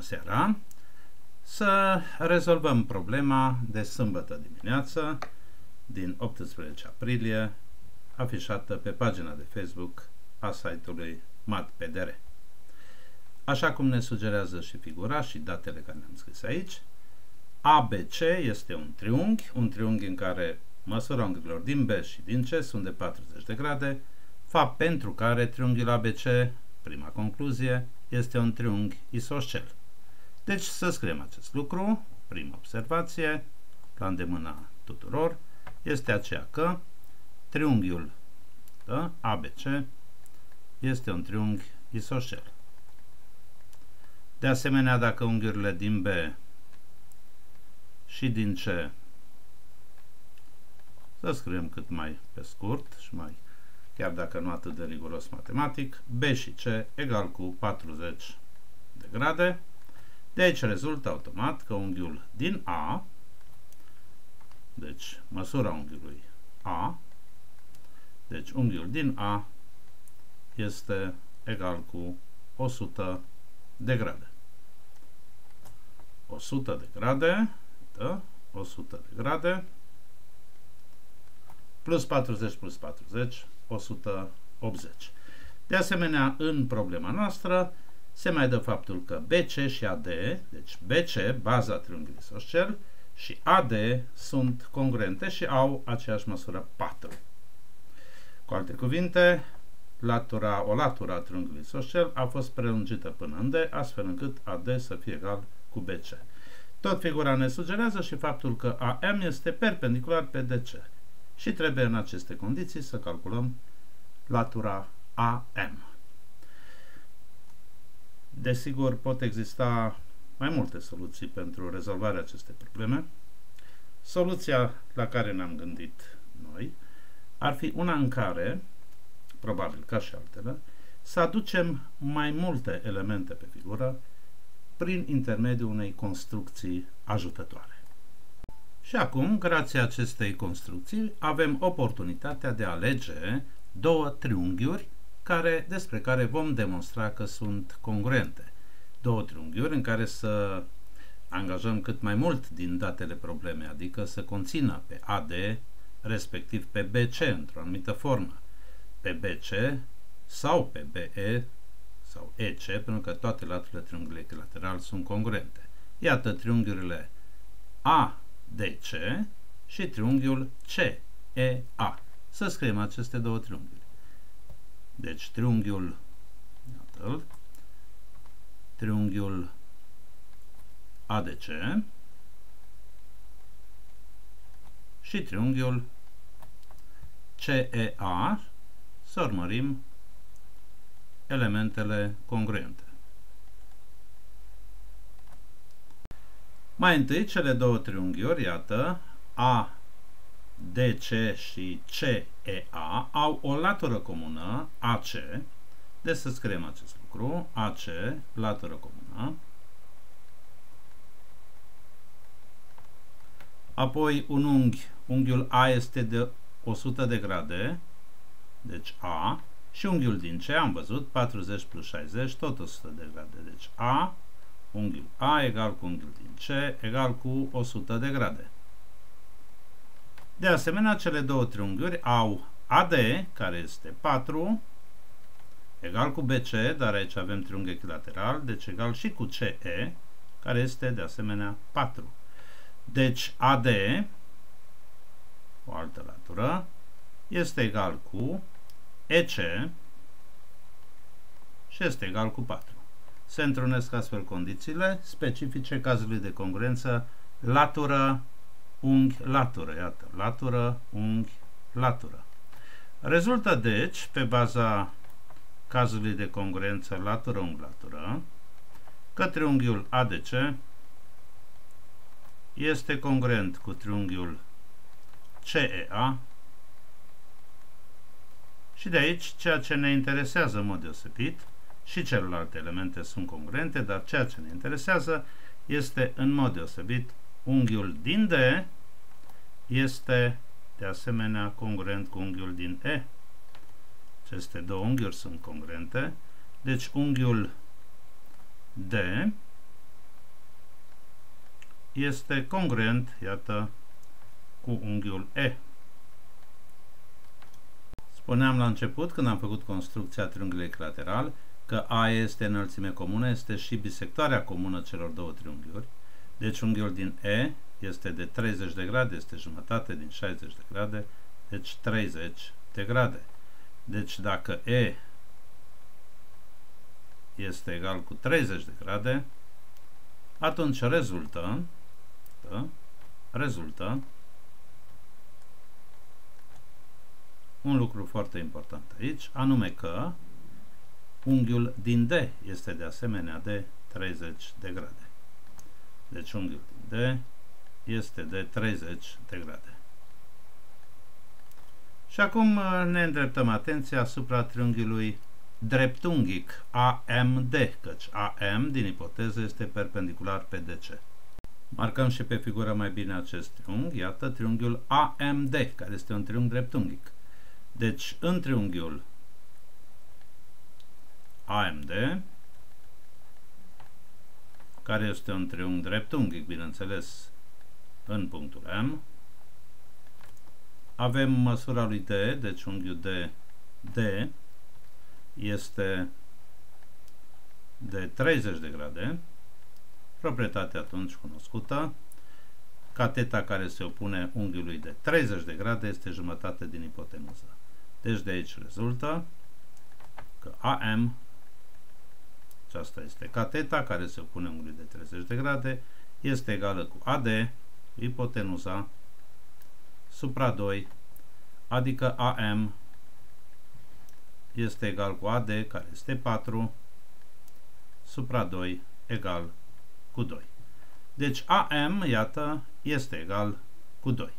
Bună seara! Să rezolvăm problema de sâmbătă dimineață din 18 aprilie afișată pe pagina de Facebook a site-ului MatPDR. Așa cum ne sugerează și figura și datele care le-am scris aici, ABC este un triunghi, un triunghi în care măsura unghiurilor din B și din C sunt de 40 de grade, fapt pentru care triunghiul ABC, prima concluzie, este un triunghi isoscel. Deci să scriem acest lucru, prima observație, la îndemâna tuturor, este aceea că triunghiul da, ABC este un triunghi isoscel. De asemenea, dacă unghiurile din B și din C să scriem cât mai pe scurt și mai chiar dacă nu atât de riguros matematic, B și C egal cu 40 de grade. De aici rezultă automat că unghiul din A, deci măsura unghiului A, deci unghiul din A este egal cu 100 de grade. 100 de grade, da? 100 de grade, plus 40 plus 40, 180. De asemenea, în problema noastră, se mai dă faptul că BC și AD, deci BC, baza triunghiului isoscel, și AD sunt congruente și au aceeași măsură 4. Cu alte cuvinte, latura, o latură a triunghiului isoscel a fost prelungită până în D, astfel încât AD să fie egal cu BC. Tot figura ne sugerează și faptul că AM este perpendicular pe DC și trebuie în aceste condiții să calculăm latura AM. Desigur, pot exista mai multe soluții pentru rezolvarea acestei probleme. Soluția la care ne-am gândit noi ar fi una în care, probabil ca și altele, să aducem mai multe elemente pe figură prin intermediul unei construcții ajutătoare. Și acum, grație acestei construcții, avem oportunitatea de a alege două triunghiuri care, despre care vom demonstra că sunt congruente. Două triunghiuri în care să angajăm cât mai mult din datele probleme, adică să conțină pe AD, respectiv pe BC într-o anumită formă, pe BC sau pe BE sau EC, pentru că toate laturile triunghiului echilateral sunt congruente. Iată triunghiurile ADC și triunghiul CEA. Să scriem aceste două triunghiuri. Deci triunghiul, iată triunghiul ADC și triunghiul CEA, să urmărim elementele congruente. Mai întâi, cele două triunghiuri, iată, A DC și CEA au o latură comună, AC, deci să scriem acest lucru, AC, latură comună, apoi un unghi, unghiul A este de 100 de grade, deci A, și unghiul din C, am văzut, 40 plus 60, tot 100 de grade, deci A, unghiul A egal cu unghiul din C, egal cu 100 de grade. De asemenea, cele două triunghiuri au AD, care este 4, egal cu BC, dar aici avem triunghi echilateral, deci egal și cu CE, care este de asemenea 4. Deci AD, o altă latură, este egal cu EC și este egal cu 4. Se întrunesc astfel condițiile specifice cazului de congruență latură unghi, latură, iată, latură, unghi, latură. Rezultă deci, pe baza cazului de congruență latură, unghi, latură, că triunghiul ADC este congruent cu triunghiul CEA și de aici ceea ce ne interesează în mod deosebit și celelalte elemente sunt congruente, dar ceea ce ne interesează este în mod deosebit Unghiul din D este de asemenea congruent cu unghiul din E. Aceste două unghiuri sunt congruente. Deci unghiul D este congruent, iată, cu unghiul E. Spuneam la început, când am făcut construcția triunghiului equilateral, că A este înălțime comună, este și bisectoarea comună celor două triunghiuri. Deci unghiul din E este de 30 de grade, este jumătate din 60 de grade, deci 30 de grade. Deci dacă E este egal cu 30 de grade, atunci rezultă, da, rezultă un lucru foarte important aici, anume că unghiul din D este de asemenea de 30 de grade. Deci unghiul din D este de 30 de grade. Și acum uh, ne îndreptăm atenția asupra triunghiului dreptunghic AMD, căci AM din ipoteză este perpendicular pe DC. Marcăm și pe figură mai bine acest triunghi, iată triunghiul AMD, care este un triunghi dreptunghic. Deci, în triunghiul AMD, care este un triunghi dreptunghic, bineînțeles, în punctul M, avem măsura lui D, deci unghiul de D este de 30 de grade, proprietate atunci cunoscută, cateta care se opune unghiului de 30 de grade este jumătate din ipotenuză. Deci de aici rezultă că AM, aceasta este cateta care se opune unghiului de 30 de grade, este egală cu AD, ipotenuza, supra 2, adică AM este egal cu AD, care este 4, supra 2 egal cu 2. Deci AM, iată, este egal cu 2.